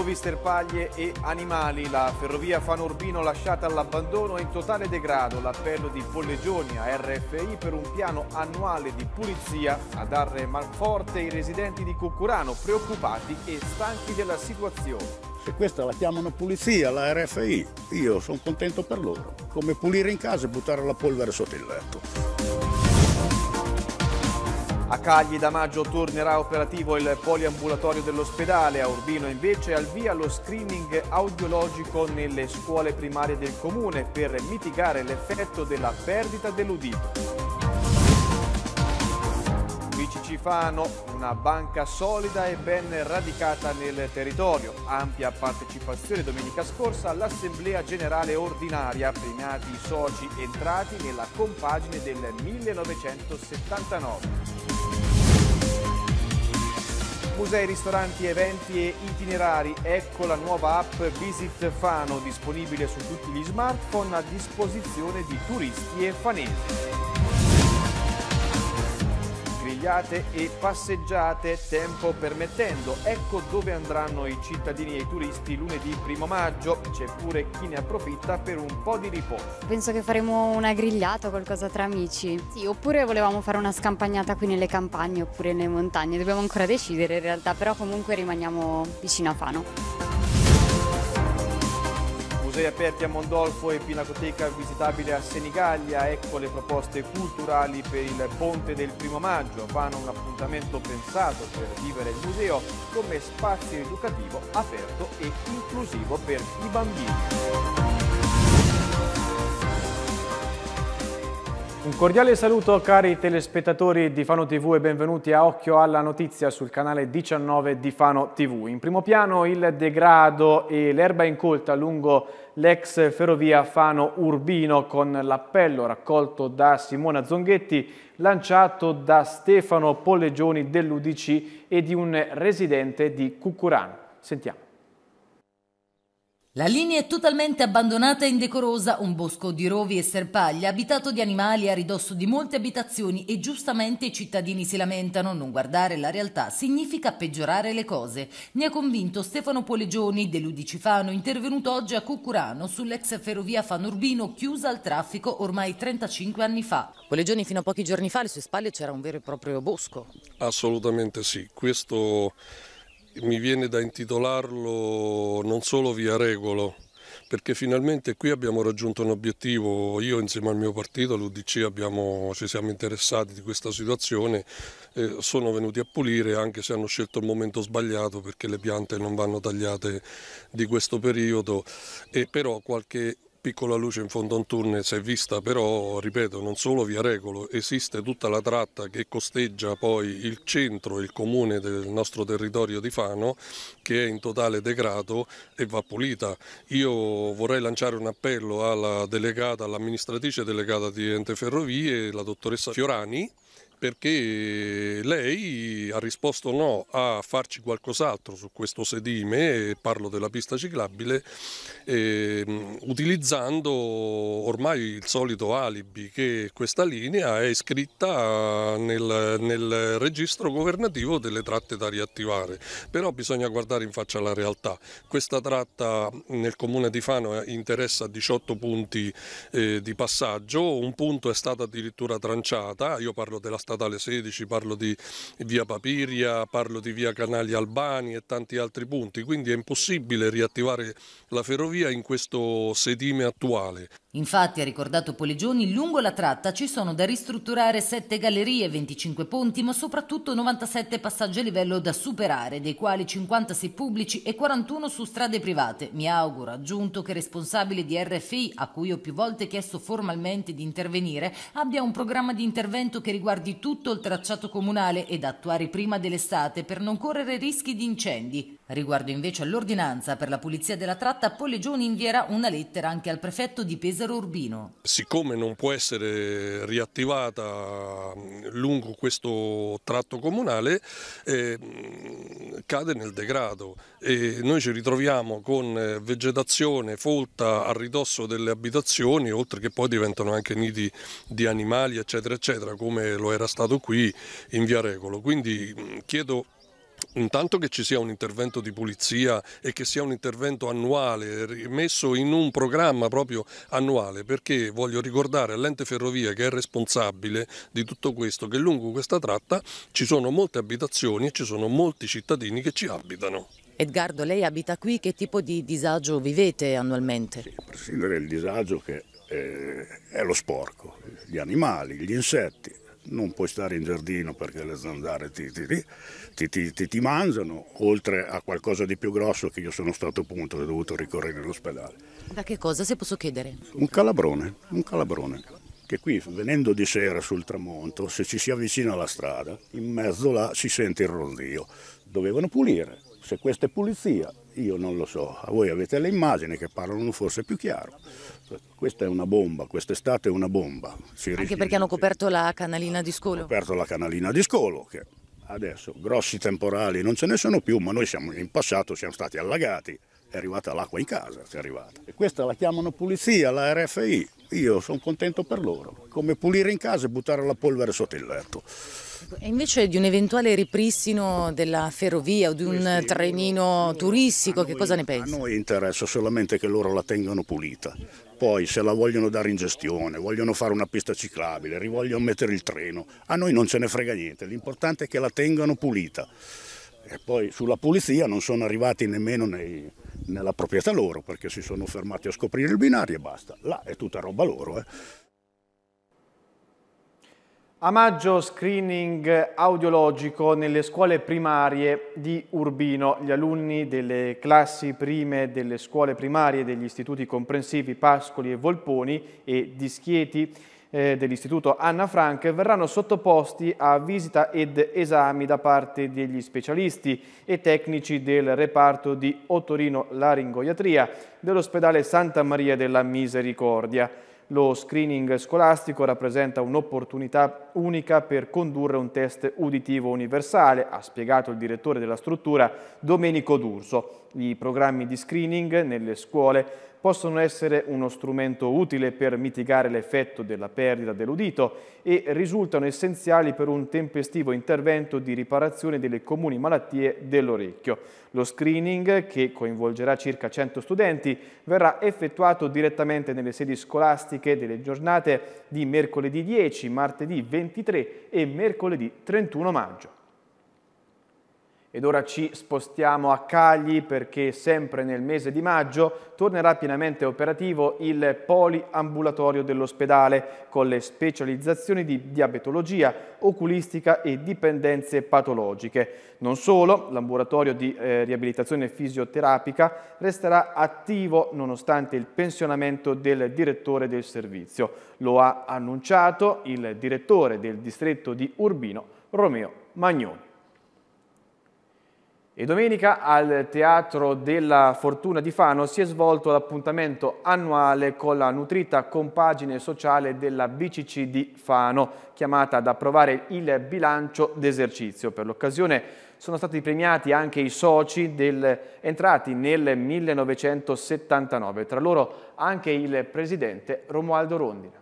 rovi, sterpaglie e animali. La ferrovia Fano Urbino lasciata all'abbandono è in totale degrado. L'appello di Pollegioni a RFI per un piano annuale di pulizia a dare manforte i residenti di Cuccurano preoccupati e stanchi della situazione. Se questa la chiamano pulizia, la RFI, io sono contento per loro. Come pulire in casa e buttare la polvere sotto il letto. A Cagli da maggio tornerà operativo il poliambulatorio dell'ospedale, a Urbino invece al via lo screening audiologico nelle scuole primarie del comune per mitigare l'effetto della perdita dell'udito. BCC Fano, una banca solida e ben radicata nel territorio. Ampia partecipazione domenica scorsa all'Assemblea Generale Ordinaria, premiati i soci entrati nella compagine del 1979. Musei, ristoranti, eventi e itinerari. Ecco la nuova app Visit Fano, disponibile su tutti gli smartphone a disposizione di turisti e fanesi grigliate e passeggiate tempo permettendo. Ecco dove andranno i cittadini e i turisti lunedì 1 maggio. C'è pure chi ne approfitta per un po' di riposo. Penso che faremo una grigliata, qualcosa tra amici. Sì, oppure volevamo fare una scampagnata qui nelle campagne oppure nelle montagne. Dobbiamo ancora decidere in realtà, però comunque rimaniamo vicino a Fano. Musei aperti a Mondolfo e Pinacoteca visitabile a Senigallia, ecco le proposte culturali per il ponte del primo maggio. Fanno un appuntamento pensato per vivere il museo come spazio educativo aperto e inclusivo per i bambini. Un cordiale saluto cari telespettatori di Fano TV e benvenuti a Occhio alla Notizia sul canale 19 di Fano TV. In primo piano il degrado e l'erba incolta lungo l'ex ferrovia Fano Urbino con l'appello raccolto da Simona Zonghetti lanciato da Stefano Pollegioni dell'Udc e di un residente di Cuccurano. Sentiamo. La linea è totalmente abbandonata e indecorosa, un bosco di rovi e serpaglie abitato di animali a ridosso di molte abitazioni e giustamente i cittadini si lamentano. Non guardare la realtà significa peggiorare le cose. Ne ha convinto Stefano Polegioni dell'Udicifano, intervenuto oggi a Cucurano sull'ex ferrovia Fanurbino chiusa al traffico ormai 35 anni fa. Polegioni fino a pochi giorni fa alle sue spalle c'era un vero e proprio bosco. Assolutamente sì, questo mi viene da intitolarlo non solo via regolo, perché finalmente qui abbiamo raggiunto un obiettivo, io insieme al mio partito, l'UDC, ci siamo interessati di questa situazione, eh, sono venuti a pulire anche se hanno scelto il momento sbagliato perché le piante non vanno tagliate di questo periodo, e però qualche piccola luce in fondo a un tunnel si è vista però, ripeto, non solo via Regolo, esiste tutta la tratta che costeggia poi il centro, il comune del nostro territorio di Fano che è in totale degrado e va pulita. Io vorrei lanciare un appello alla delegata, all'amministratrice delegata di Ente Ferrovie, la dottoressa Fiorani, perché lei ha risposto no a farci qualcos'altro su questo sedime, parlo della pista ciclabile, eh, utilizzando ormai il solito alibi che questa linea è iscritta nel, nel registro governativo delle tratte da riattivare, però bisogna guardare in faccia la realtà. Questa tratta nel comune di Fano interessa 18 punti eh, di passaggio, un punto è stato addirittura tranciata, io parlo della statale 16, parlo di via Papiria, parlo di via Canali Albani e tanti altri punti, quindi è impossibile riattivare la ferrovia in questo sedime attuale. Infatti, ha ricordato Polegioni, lungo la tratta ci sono da ristrutturare 7 gallerie, 25 ponti, ma soprattutto 97 passaggi a livello da superare, dei quali 56 pubblici e 41 su strade private. Mi auguro, aggiunto, che il responsabile di RFI, a cui ho più volte chiesto formalmente di intervenire, abbia un programma di intervento che riguardi tutto il tracciato comunale ed attuare prima dell'estate per non correre rischi di incendi. Riguardo invece all'ordinanza per la pulizia della tratta, Polegioni invierà una lettera anche al prefetto di Pesaro Urbino. Siccome non può essere riattivata lungo questo tratto comunale, eh, cade nel degrado e noi ci ritroviamo con vegetazione folta a ridosso delle abitazioni, oltre che poi diventano anche nidi di animali, eccetera, eccetera, come lo era stato qui in Via Regolo. Quindi chiedo Intanto che ci sia un intervento di pulizia e che sia un intervento annuale, messo in un programma proprio annuale, perché voglio ricordare all'ente ferrovia che è responsabile di tutto questo, che lungo questa tratta ci sono molte abitazioni e ci sono molti cittadini che ci abitano. Edgardo, lei abita qui, che tipo di disagio vivete annualmente? Sì, prescindere il disagio che eh, è lo sporco, gli animali, gli insetti, non puoi stare in giardino perché le zanzare ti, ti, ti, ti, mangiano, oltre a qualcosa di più grosso che io sono stato punto e ho dovuto ricorrere all'ospedale. Da che cosa, se posso chiedere? Un calabrone, un calabrone, che qui venendo di sera sul tramonto, se ci si avvicina alla strada, in mezzo là si sente il ronzio. Dovevano pulire, se questa è pulizia io non lo so, a voi avete le immagini che parlano forse più chiaro. Questa è una bomba, quest'estate è una bomba. Si Anche perché hanno coperto la canalina di Scolo? Hanno coperto la canalina di Scolo, che adesso grossi temporali non ce ne sono più, ma noi siamo, in passato siamo stati allagati, è arrivata l'acqua in casa, è arrivata. E questa la chiamano pulizia, la RFI, io sono contento per loro, come pulire in casa e buttare la polvere sotto il letto. E invece di un eventuale ripristino della ferrovia o di un Questi, trenino turistico, che cosa ne pensi? A noi interessa solamente che loro la tengano pulita. Poi se la vogliono dare in gestione, vogliono fare una pista ciclabile, rivogliono mettere il treno, a noi non ce ne frega niente, l'importante è che la tengano pulita. E poi sulla pulizia non sono arrivati nemmeno nei, nella proprietà loro perché si sono fermati a scoprire il binario e basta. Là è tutta roba loro. Eh. A maggio screening audiologico nelle scuole primarie di Urbino. Gli alunni delle classi prime delle scuole primarie degli istituti comprensivi Pascoli e Volponi e di Schieti eh, dell'istituto Anna Frank verranno sottoposti a visita ed esami da parte degli specialisti e tecnici del reparto di otorino-laringoiatria dell'ospedale Santa Maria della Misericordia. Lo screening scolastico rappresenta un'opportunità unica per condurre un test uditivo universale, ha spiegato il direttore della struttura Domenico D'Urso. I programmi di screening nelle scuole possono essere uno strumento utile per mitigare l'effetto della perdita dell'udito e risultano essenziali per un tempestivo intervento di riparazione delle comuni malattie dell'orecchio. Lo screening, che coinvolgerà circa 100 studenti, verrà effettuato direttamente nelle sedi scolastiche delle giornate di mercoledì 10, martedì 23 e mercoledì 31 maggio. Ed ora ci spostiamo a Cagli perché sempre nel mese di maggio tornerà pienamente operativo il poliambulatorio dell'ospedale con le specializzazioni di diabetologia, oculistica e dipendenze patologiche. Non solo, l'ambulatorio di eh, riabilitazione fisioterapica resterà attivo nonostante il pensionamento del direttore del servizio. Lo ha annunciato il direttore del distretto di Urbino, Romeo Magnoni. E domenica al Teatro della Fortuna di Fano si è svolto l'appuntamento annuale con la nutrita compagine sociale della BCC di Fano, chiamata ad approvare il bilancio d'esercizio. Per l'occasione sono stati premiati anche i soci del, entrati nel 1979, tra loro anche il presidente Romualdo Rondina.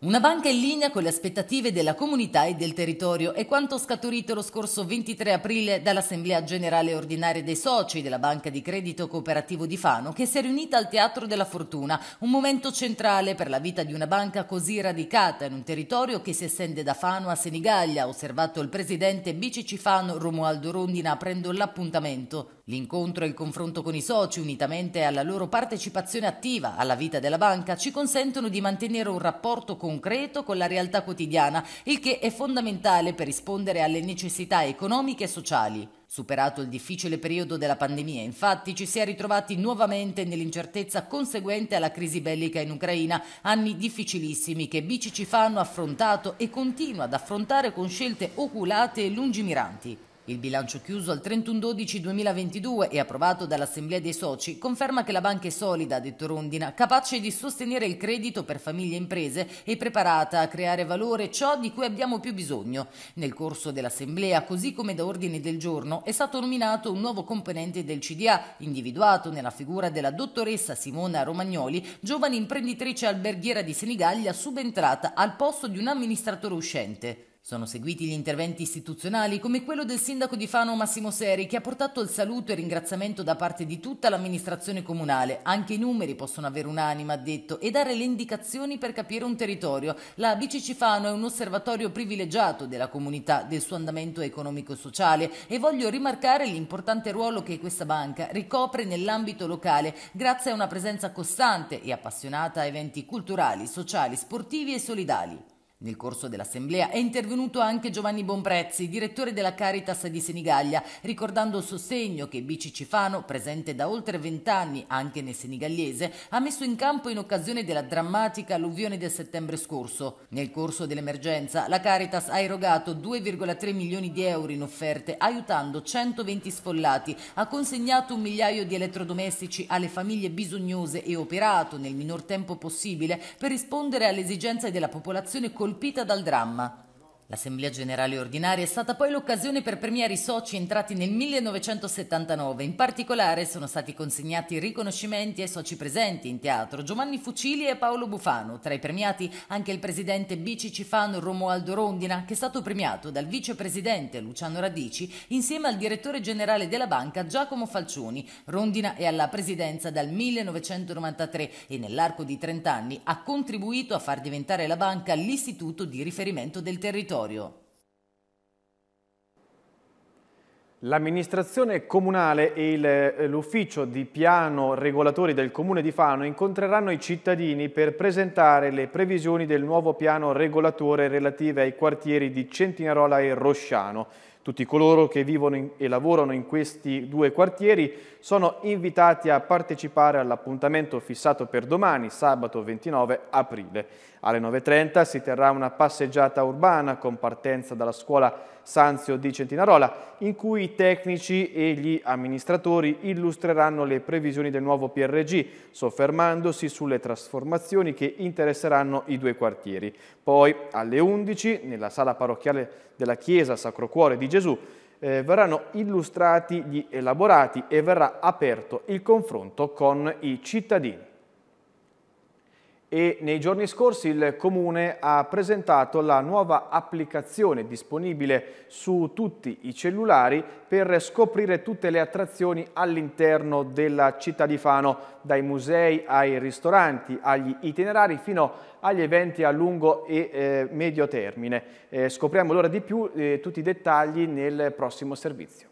Una banca in linea con le aspettative della comunità e del territorio è quanto scaturito lo scorso 23 aprile dall'Assemblea Generale Ordinaria dei Soci della Banca di Credito Cooperativo di Fano che si è riunita al Teatro della Fortuna, un momento centrale per la vita di una banca così radicata in un territorio che si estende da Fano a Senigallia, ha osservato il presidente BCC Fano Romualdo Rondina aprendo l'appuntamento. L'incontro e il confronto con i soci, unitamente alla loro partecipazione attiva alla vita della banca, ci consentono di mantenere un rapporto concreto con la realtà quotidiana, il che è fondamentale per rispondere alle necessità economiche e sociali. Superato il difficile periodo della pandemia, infatti, ci si è ritrovati nuovamente nell'incertezza conseguente alla crisi bellica in Ucraina, anni difficilissimi che BCC fanno affrontato e continua ad affrontare con scelte oculate e lungimiranti. Il bilancio chiuso al 31-12-2022 e approvato dall'Assemblea dei Soci conferma che la banca è solida, ha detto Rondina, capace di sostenere il credito per famiglie e imprese e preparata a creare valore ciò di cui abbiamo più bisogno. Nel corso dell'Assemblea, così come da ordine del giorno, è stato nominato un nuovo componente del CDA, individuato nella figura della dottoressa Simona Romagnoli, giovane imprenditrice alberghiera di Senigallia, subentrata al posto di un amministratore uscente. Sono seguiti gli interventi istituzionali come quello del sindaco di Fano Massimo Seri che ha portato il saluto e ringraziamento da parte di tutta l'amministrazione comunale. Anche i numeri possono avere un'anima, ha detto, e dare le indicazioni per capire un territorio. La BCC Fano è un osservatorio privilegiato della comunità, del suo andamento economico e sociale e voglio rimarcare l'importante ruolo che questa banca ricopre nell'ambito locale grazie a una presenza costante e appassionata a eventi culturali, sociali, sportivi e solidali. Nel corso dell'assemblea è intervenuto anche Giovanni Bonprezzi, direttore della Caritas di Senigallia, ricordando il sostegno che Bici Cifano, presente da oltre vent'anni anche nel senigallese, ha messo in campo in occasione della drammatica alluvione del settembre scorso. Nel corso dell'emergenza la Caritas ha erogato 2,3 milioni di euro in offerte, aiutando 120 sfollati, ha consegnato un migliaio di elettrodomestici alle famiglie bisognose e operato nel minor tempo possibile per rispondere alle esigenze della popolazione colpita dal dramma. L'Assemblea Generale Ordinaria è stata poi l'occasione per premiare i soci entrati nel 1979. In particolare sono stati consegnati riconoscimenti ai soci presenti in teatro, Giovanni Fucili e Paolo Bufano. Tra i premiati anche il presidente Bici Cifano Romualdo Rondina, che è stato premiato dal vicepresidente Luciano Radici insieme al direttore generale della banca Giacomo Falcioni. Rondina è alla presidenza dal 1993 e nell'arco di 30 anni ha contribuito a far diventare la banca l'istituto di riferimento del territorio territorio. L'amministrazione comunale e eh, l'ufficio di piano regolatori del comune di Fano incontreranno i cittadini per presentare le previsioni del nuovo piano regolatore relative ai quartieri di Centinarola e Rosciano. Tutti coloro che vivono e lavorano in questi due quartieri sono invitati a partecipare all'appuntamento fissato per domani, sabato 29 aprile. Alle 9.30 si terrà una passeggiata urbana con partenza dalla scuola Sanzio di Centinarola, in cui i tecnici e gli amministratori illustreranno le previsioni del nuovo PRG, soffermandosi sulle trasformazioni che interesseranno i due quartieri. Poi alle 11, nella sala parrocchiale della Chiesa Sacro Cuore di Gesù, eh, verranno illustrati gli elaborati e verrà aperto il confronto con i cittadini e nei giorni scorsi il Comune ha presentato la nuova applicazione disponibile su tutti i cellulari per scoprire tutte le attrazioni all'interno della città di Fano, dai musei ai ristoranti, agli itinerari fino agli eventi a lungo e eh, medio termine. Eh, scopriamo allora di più eh, tutti i dettagli nel prossimo servizio.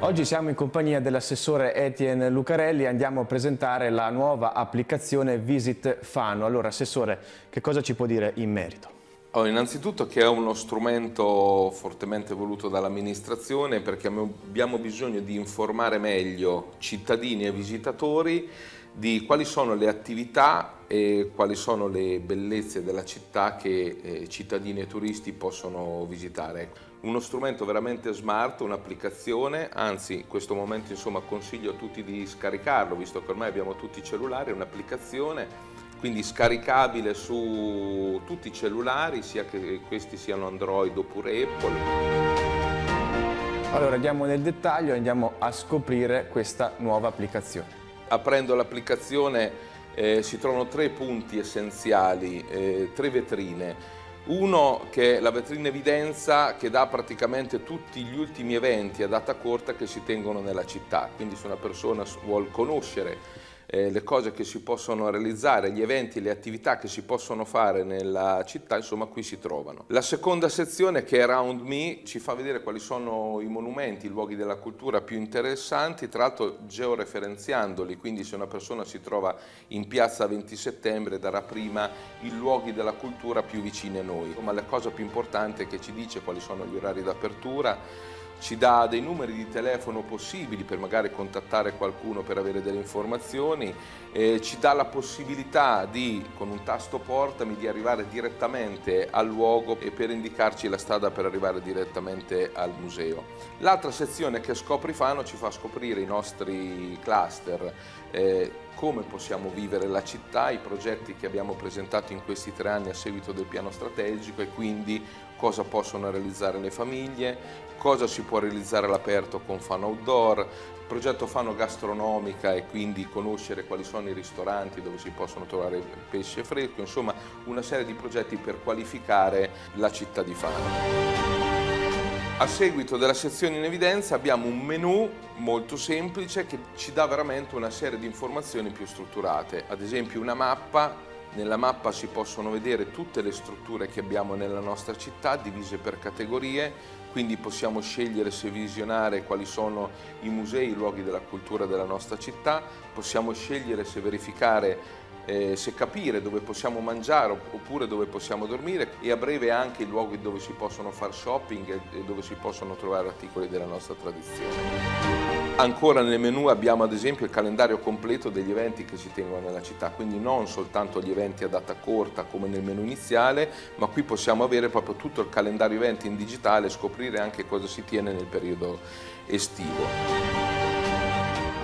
Oggi siamo in compagnia dell'assessore Etienne Lucarelli e andiamo a presentare la nuova applicazione Visit Fano. Allora, assessore, che cosa ci può dire in merito? Oh, innanzitutto che è uno strumento fortemente voluto dall'amministrazione perché abbiamo bisogno di informare meglio cittadini e visitatori di quali sono le attività e quali sono le bellezze della città che eh, cittadini e turisti possono visitare uno strumento veramente smart, un'applicazione, anzi in questo momento insomma, consiglio a tutti di scaricarlo, visto che ormai abbiamo tutti i cellulari, è un'applicazione quindi scaricabile su tutti i cellulari, sia che questi siano Android oppure Apple. Allora andiamo nel dettaglio e andiamo a scoprire questa nuova applicazione. Aprendo l'applicazione eh, si trovano tre punti essenziali, eh, tre vetrine uno che è la vetrina evidenza che dà praticamente tutti gli ultimi eventi a data corta che si tengono nella città, quindi se una persona vuole conoscere eh, le cose che si possono realizzare, gli eventi, le attività che si possono fare nella città, insomma qui si trovano. La seconda sezione che è Around Me ci fa vedere quali sono i monumenti, i luoghi della cultura più interessanti, tra l'altro georeferenziandoli, quindi se una persona si trova in piazza 20 settembre darà prima i luoghi della cultura più vicini a noi. Ma la cosa più importante è che ci dice quali sono gli orari d'apertura, ci dà dei numeri di telefono possibili per magari contattare qualcuno per avere delle informazioni, eh, ci dà la possibilità di, con un tasto portami, di arrivare direttamente al luogo e per indicarci la strada per arrivare direttamente al museo. L'altra sezione che Scopri Fano ci fa scoprire i nostri cluster, eh, come possiamo vivere la città, i progetti che abbiamo presentato in questi tre anni a seguito del piano strategico e quindi cosa possono realizzare le famiglie, cosa si può realizzare all'aperto con Fan Outdoor, progetto Fano Gastronomica e quindi conoscere quali sono i ristoranti dove si possono trovare pesce fresco, insomma una serie di progetti per qualificare la città di Fano. A seguito della sezione in evidenza abbiamo un menu molto semplice che ci dà veramente una serie di informazioni più strutturate, ad esempio una mappa, nella mappa si possono vedere tutte le strutture che abbiamo nella nostra città divise per categorie, quindi possiamo scegliere se visionare quali sono i musei, i luoghi della cultura della nostra città, possiamo scegliere se verificare eh, se capire dove possiamo mangiare oppure dove possiamo dormire e a breve anche i luoghi dove si possono fare shopping e dove si possono trovare articoli della nostra tradizione. Ancora nel menu abbiamo ad esempio il calendario completo degli eventi che si tengono nella città, quindi non soltanto gli eventi a data corta come nel menu iniziale, ma qui possiamo avere proprio tutto il calendario eventi in digitale e scoprire anche cosa si tiene nel periodo estivo.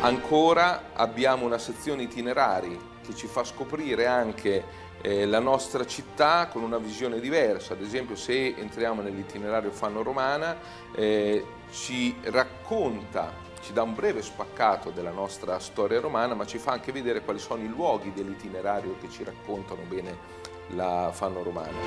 Ancora abbiamo una sezione itinerari che ci fa scoprire anche eh, la nostra città con una visione diversa, ad esempio se entriamo nell'itinerario Fanno Romana eh, ci racconta, ci dà un breve spaccato della nostra storia romana ma ci fa anche vedere quali sono i luoghi dell'itinerario che ci raccontano bene la Fanno Romana.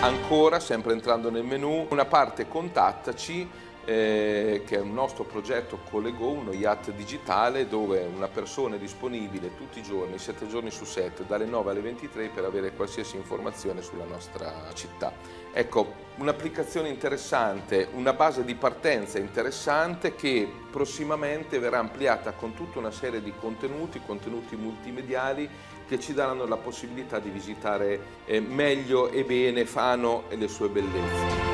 Ancora, sempre entrando nel menu, una parte contattaci eh, che è un nostro progetto Collego, uno yacht digitale dove una persona è disponibile tutti i giorni, 7 giorni su 7, dalle 9 alle 23 per avere qualsiasi informazione sulla nostra città. Ecco, un'applicazione interessante, una base di partenza interessante che prossimamente verrà ampliata con tutta una serie di contenuti, contenuti multimediali che ci daranno la possibilità di visitare eh, meglio e bene Fano e le sue bellezze.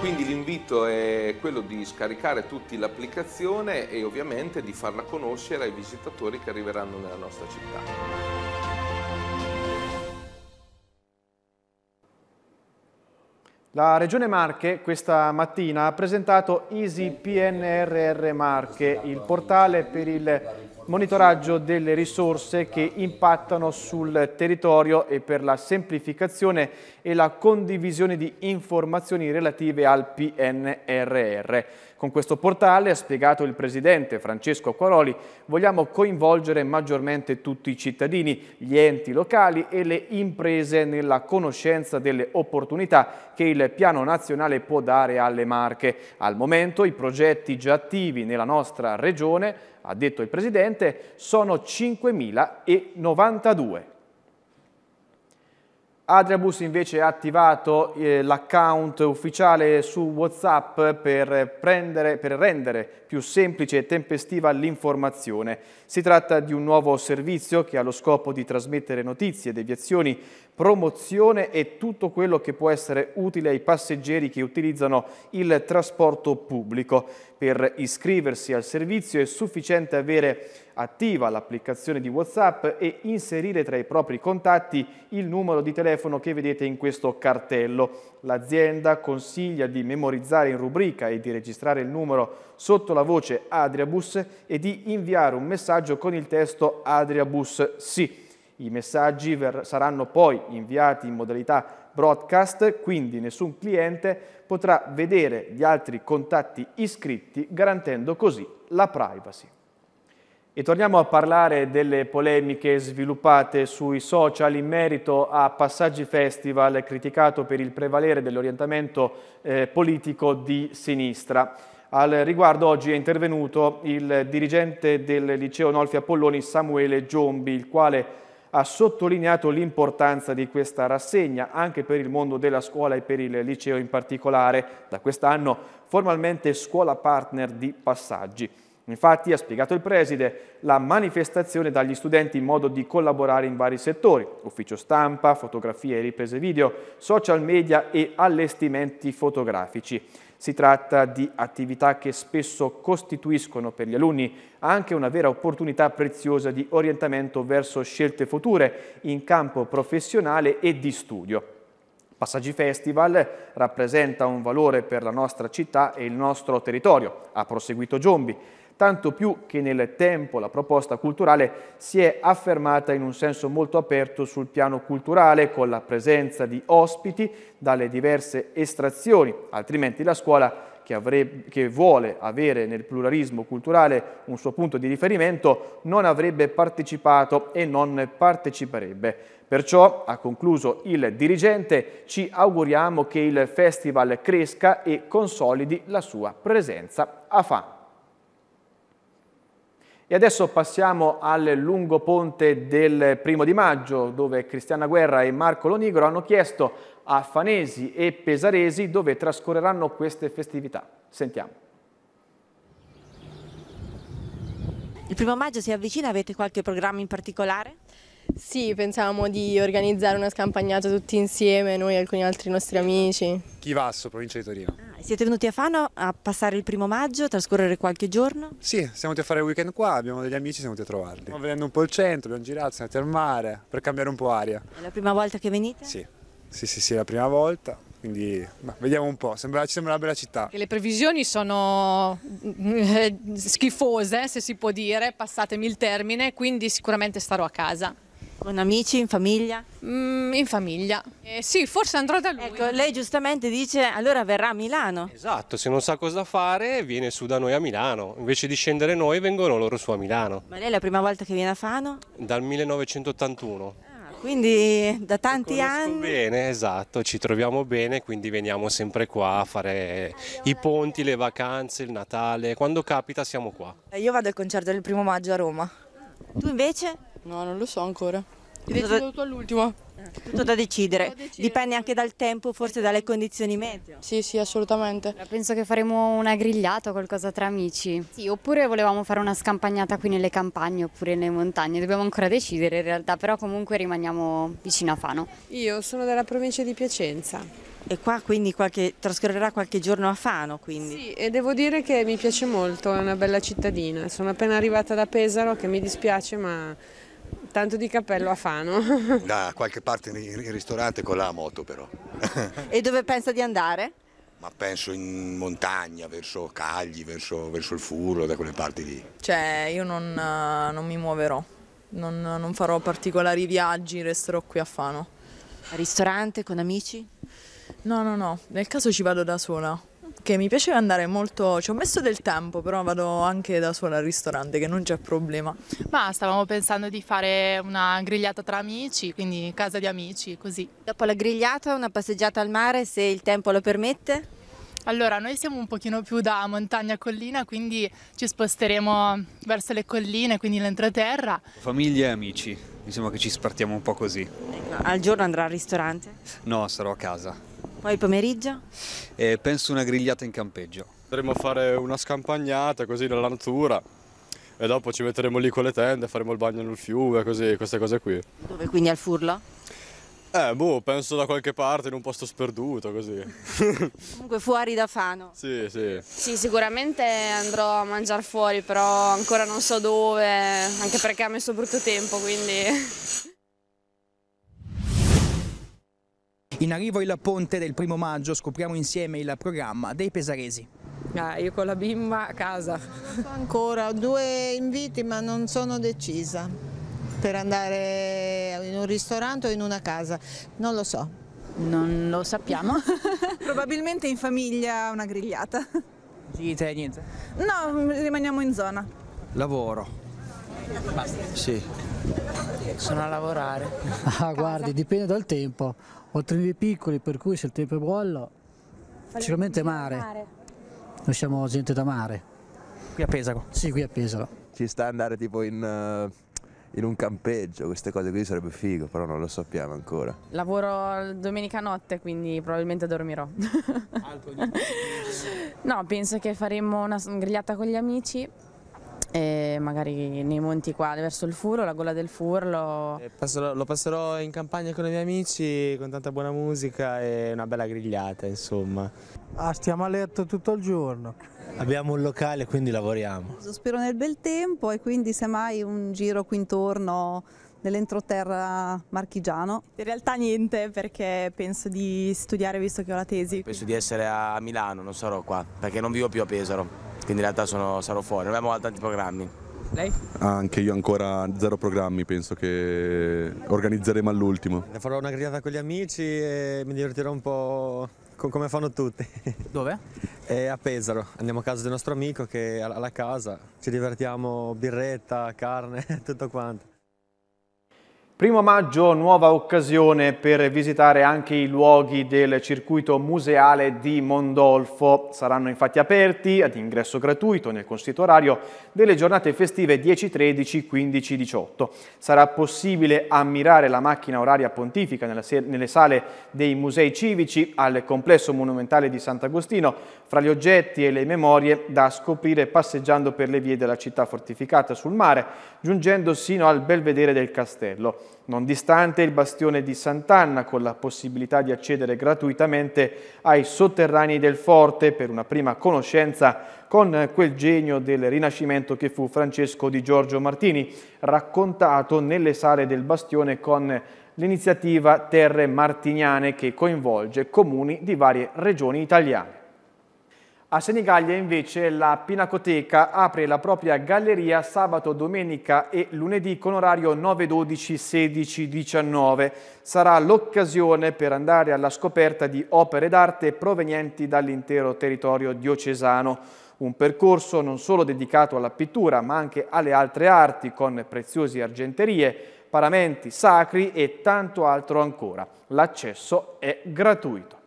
Quindi l'invito è quello di scaricare tutti l'applicazione e ovviamente di farla conoscere ai visitatori che arriveranno nella nostra città. La Regione Marche questa mattina ha presentato Easy PNRR Marche, il portale per il monitoraggio delle risorse che impattano sul territorio e per la semplificazione e la condivisione di informazioni relative al PNRR. Con questo portale, ha spiegato il Presidente Francesco Acquaroli, vogliamo coinvolgere maggiormente tutti i cittadini, gli enti locali e le imprese nella conoscenza delle opportunità che il Piano Nazionale può dare alle Marche. Al momento i progetti già attivi nella nostra Regione, ha detto il Presidente, sono 5.092. Adriabus invece ha attivato eh, l'account ufficiale su WhatsApp per, prendere, per rendere più semplice e tempestiva l'informazione. Si tratta di un nuovo servizio che ha lo scopo di trasmettere notizie, deviazioni, promozione e tutto quello che può essere utile ai passeggeri che utilizzano il trasporto pubblico. Per iscriversi al servizio è sufficiente avere attiva l'applicazione di WhatsApp e inserire tra i propri contatti il numero di telefono che vedete in questo cartello. L'azienda consiglia di memorizzare in rubrica e di registrare il numero sotto la voce Adriabus e di inviare un messaggio con il testo Adriabus sì. I messaggi saranno poi inviati in modalità broadcast, quindi nessun cliente potrà vedere gli altri contatti iscritti, garantendo così la privacy. E torniamo a parlare delle polemiche sviluppate sui social in merito a Passaggi Festival criticato per il prevalere dell'orientamento eh, politico di sinistra. Al riguardo oggi è intervenuto il dirigente del liceo Nolfi Apolloni Samuele Giombi, il quale ha sottolineato l'importanza di questa rassegna anche per il mondo della scuola e per il liceo in particolare, da quest'anno formalmente scuola partner di Passaggi. Infatti, ha spiegato il preside, la manifestazione dagli studenti in modo di collaborare in vari settori, ufficio stampa, fotografie e riprese video, social media e allestimenti fotografici. Si tratta di attività che spesso costituiscono per gli alunni anche una vera opportunità preziosa di orientamento verso scelte future in campo professionale e di studio. Passaggi Festival rappresenta un valore per la nostra città e il nostro territorio, ha proseguito Giombi. Tanto più che nel tempo la proposta culturale si è affermata in un senso molto aperto sul piano culturale con la presenza di ospiti dalle diverse estrazioni, altrimenti la scuola che, avrebbe, che, vuole avere nel pluralismo culturale un suo punto di riferimento non avrebbe partecipato e non parteciperebbe. Perciò, ha concluso il dirigente, ci auguriamo che il festival cresca e consolidi la sua presenza a Fano. E adesso passiamo al lungo ponte del primo di maggio, dove Cristiana Guerra e Marco Lonigro hanno chiesto a Fanesi e Pesaresi dove trascorreranno queste festività. Sentiamo. Il primo maggio si avvicina, avete qualche programma in particolare? Sì, pensavamo di organizzare una scampagnata tutti insieme, noi e alcuni altri nostri amici. Chivasso, provincia di Torino. Ah, siete venuti a Fano a passare il primo maggio, a trascorrere qualche giorno? Sì, siamo venuti a fare il weekend qua, abbiamo degli amici, siamo venuti a trovarli. Stiamo vedendo un po' il centro, abbiamo girato, siamo andati al mare per cambiare un po' aria. È la prima volta che venite? Sì, sì, sì, sì è la prima volta. Quindi bah, vediamo un po', sembra, ci sembra una bella città. Le previsioni sono eh, schifose, se si può dire, passatemi il termine, quindi sicuramente starò a casa. Con amici, in famiglia? Mm, in famiglia. Eh, sì, forse andrò da lui. Ecco, lei giustamente dice allora verrà a Milano. Esatto, se non sa cosa fare viene su da noi a Milano. Invece di scendere noi vengono loro su a Milano. Ma lei è la prima volta che viene a Fano? Dal 1981. Ah, quindi da tanti anni. Bene, esatto, ci troviamo bene, quindi veniamo sempre qua a fare i ponti, le vacanze, il Natale, quando capita siamo qua. Io vado al concerto del primo maggio a Roma. Tu invece? No, non lo so ancora. Ti decido all'ultimo. Tutto da decidere. Dipende anche dal tempo, forse dalle condizioni meteo. Sì, sì, assolutamente. Penso che faremo una grigliata o qualcosa tra amici. Sì, oppure volevamo fare una scampagnata qui nelle campagne oppure nelle montagne. Dobbiamo ancora decidere in realtà, però comunque rimaniamo vicino a Fano. Io sono della provincia di Piacenza. E qua quindi qualche, trascorrerà qualche giorno a Fano? Quindi. Sì, e devo dire che mi piace molto, è una bella cittadina. Sono appena arrivata da Pesaro, che mi dispiace, ma tanto di cappello a Fano. Da qualche parte in ristorante con la moto però. e dove pensa di andare? Ma penso in montagna, verso Cagli, verso, verso il Furo, da quelle parti lì. Cioè io non, non mi muoverò, non, non farò particolari viaggi, resterò qui a Fano. Al ristorante, con amici? No, no, no, nel caso ci vado da sola che mi piaceva andare molto, ci ho messo del tempo, però vado anche da sola al ristorante, che non c'è problema. Ma stavamo pensando di fare una grigliata tra amici, quindi casa di amici, così. Dopo la grigliata una passeggiata al mare, se il tempo lo permette? Allora, noi siamo un pochino più da montagna a collina, quindi ci sposteremo verso le colline, quindi l'entroterra. Famiglia e amici, diciamo che ci spartiamo un po' così. Al giorno andrà al ristorante? No, sarò a casa. Poi il pomeriggio? Eh, penso una grigliata in campeggio. Potremmo fare una scampagnata così nella natura e dopo ci metteremo lì con le tende, faremo il bagno nel fiume, così, queste cose qui. Dove quindi al Furlo? Eh, boh, penso da qualche parte, in un posto sperduto, così. Comunque fuori da Fano? Sì, sì. Sì, sicuramente andrò a mangiare fuori, però ancora non so dove, anche perché ha messo brutto tempo, quindi... In arrivo il ponte del primo maggio scopriamo insieme il programma dei pesaresi. Ah, io con la bimba a casa. Non so ancora, ho due inviti ma non sono decisa per andare in un ristorante o in una casa, non lo so. Non lo sappiamo. Probabilmente in famiglia una grigliata. Gite, niente? No, rimaniamo in zona. Lavoro. Basta. Sì. Sono a lavorare. Ah, guardi, dipende dal tempo. Ho trini piccoli, per cui se il tempo è buono, sicuramente mare. mare. Noi siamo gente da mare. Qui a Pesaro? Sì, qui a Pesaro. Ci sta andare tipo in, uh, in un campeggio, queste cose qui sarebbe figo, però non lo sappiamo ancora. Lavoro domenica notte, quindi probabilmente dormirò. No, penso che faremo una grigliata con gli amici e magari nei monti qua verso il Furo, la gola del Furlo. Passerò, lo passerò in campagna con i miei amici con tanta buona musica e una bella grigliata insomma. Ah, stiamo a letto tutto il giorno. Abbiamo un locale quindi lavoriamo. Spero nel bel tempo e quindi semmai un giro qui intorno nell'entroterra marchigiano. In realtà niente perché penso di studiare visto che ho la tesi. Penso di essere a Milano, non sarò qua perché non vivo più a Pesaro quindi in realtà sono, sarò fuori, non abbiamo tanti programmi. Lei? Anche io ancora zero programmi, penso che organizzeremo all'ultimo. Farò una grigliata con gli amici e mi divertirò un po' con come fanno tutti. Dove? E a Pesaro, andiamo a casa del nostro amico che è alla casa, ci divertiamo, birretta, carne, tutto quanto. Primo maggio, nuova occasione per visitare anche i luoghi del circuito museale di Mondolfo. Saranno infatti aperti ad ingresso gratuito nel consito orario delle giornate festive 10, 13, 15, 18. Sarà possibile ammirare la macchina oraria pontifica nelle sale dei musei civici al complesso monumentale di Sant'Agostino, fra gli oggetti e le memorie da scoprire passeggiando per le vie della città fortificata sul mare, giungendo sino al belvedere del castello. Non distante il bastione di Sant'Anna con la possibilità di accedere gratuitamente ai sotterranei del forte per una prima conoscenza con quel genio del Rinascimento che fu Francesco di Giorgio Martini, raccontato nelle sale del bastione con l'iniziativa Terre Martiniane che coinvolge comuni di varie regioni italiane. A Senigallia invece la Pinacoteca apre la propria galleria sabato, domenica e lunedì con orario 9, 12, 16, 19. Sarà l'occasione per andare alla scoperta di opere d'arte provenienti dall'intero territorio diocesano. Un percorso non solo dedicato alla pittura ma anche alle altre arti con preziosi argenterie, paramenti sacri e tanto altro ancora. L'accesso è gratuito.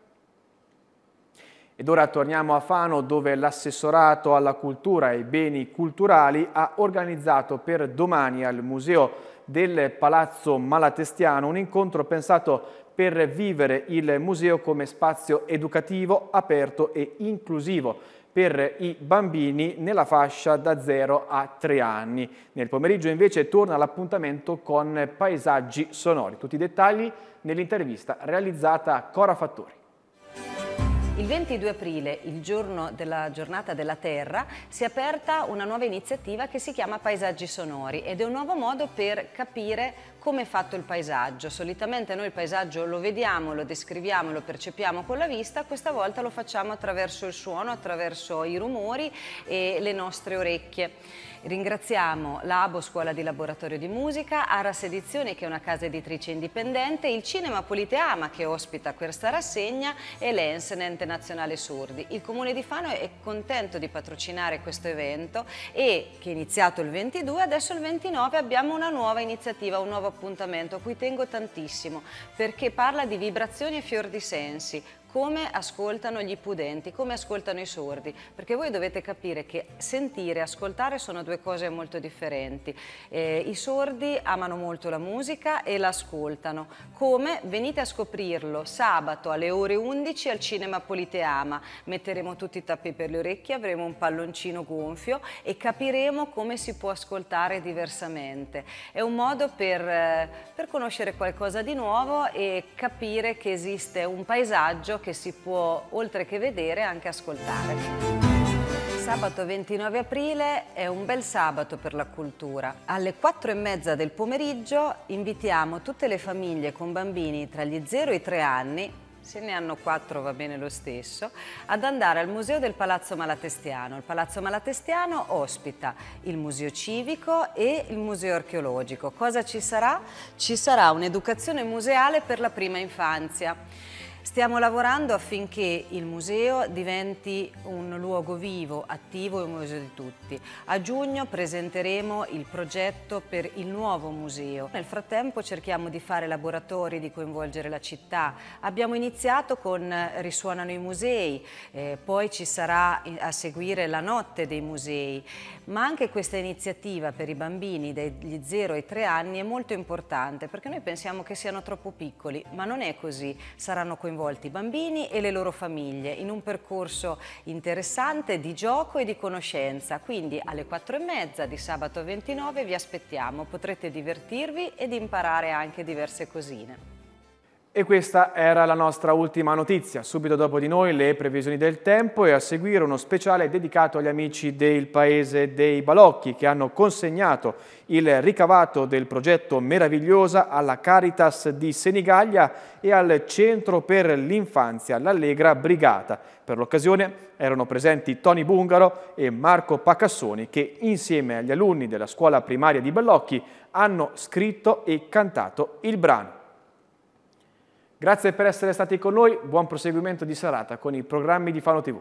Ed ora torniamo a Fano dove l'assessorato alla cultura e ai beni culturali ha organizzato per domani al Museo del Palazzo Malatestiano un incontro pensato per vivere il museo come spazio educativo, aperto e inclusivo per i bambini nella fascia da 0 a 3 anni. Nel pomeriggio invece torna l'appuntamento con paesaggi sonori. Tutti i dettagli nell'intervista realizzata a Cora Fattori. Il 22 aprile, il giorno della giornata della Terra, si è aperta una nuova iniziativa che si chiama Paesaggi Sonori ed è un nuovo modo per capire come è fatto il paesaggio. Solitamente noi il paesaggio lo vediamo, lo descriviamo, lo percepiamo con la vista, questa volta lo facciamo attraverso il suono, attraverso i rumori e le nostre orecchie. Ringraziamo l'ABO Scuola di Laboratorio di Musica, Aras Edizioni che è una casa editrice indipendente, il Cinema Politeama che ospita questa rassegna e l'ENS, Ente Nazionale Surdi. Il Comune di Fano è contento di patrocinare questo evento e che è iniziato il 22, adesso il 29 abbiamo una nuova iniziativa, un nuovo appuntamento a cui tengo tantissimo perché parla di vibrazioni e fior di sensi, come ascoltano gli pudenti, come ascoltano i sordi, perché voi dovete capire che sentire e ascoltare sono due cose molto differenti. Eh, I sordi amano molto la musica e l'ascoltano. Come? Venite a scoprirlo sabato alle ore 11 al Cinema Politeama. Metteremo tutti i tappi per le orecchie, avremo un palloncino gonfio e capiremo come si può ascoltare diversamente. È un modo per, eh, per conoscere qualcosa di nuovo e capire che esiste un paesaggio che si può, oltre che vedere, anche ascoltare. Sabato 29 aprile è un bel sabato per la cultura. Alle 4 e mezza del pomeriggio invitiamo tutte le famiglie con bambini tra gli 0 e i 3 anni se ne hanno quattro va bene lo stesso, ad andare al Museo del Palazzo Malatestiano. Il Palazzo Malatestiano ospita il Museo Civico e il Museo Archeologico. Cosa ci sarà? Ci sarà un'educazione museale per la prima infanzia. Stiamo lavorando affinché il museo diventi un luogo vivo, attivo e un museo di tutti. A giugno presenteremo il progetto per il nuovo museo. Nel frattempo cerchiamo di fare laboratori, di coinvolgere la città. Abbiamo iniziato con Risuonano i musei, eh, poi ci sarà a seguire la notte dei musei, ma anche questa iniziativa per i bambini dagli 0 ai 3 anni è molto importante perché noi pensiamo che siano troppo piccoli, ma non è così. Saranno coinvolti i bambini e le loro famiglie in un percorso interessante di gioco e di conoscenza. Quindi alle 4 e mezza di sabato 29 vi aspettiamo, potrete divertirvi ed imparare anche diverse cosine. E questa era la nostra ultima notizia. Subito dopo di noi le previsioni del tempo e a seguire uno speciale dedicato agli amici del paese dei Balocchi che hanno consegnato il ricavato del progetto Meravigliosa alla Caritas di Senigallia e al Centro per l'Infanzia, l'Allegra Brigata. Per l'occasione erano presenti Tony Bungaro e Marco Pacassoni che insieme agli alunni della scuola primaria di Ballocchi hanno scritto e cantato il brano. Grazie per essere stati con noi, buon proseguimento di serata con i programmi di Fano TV.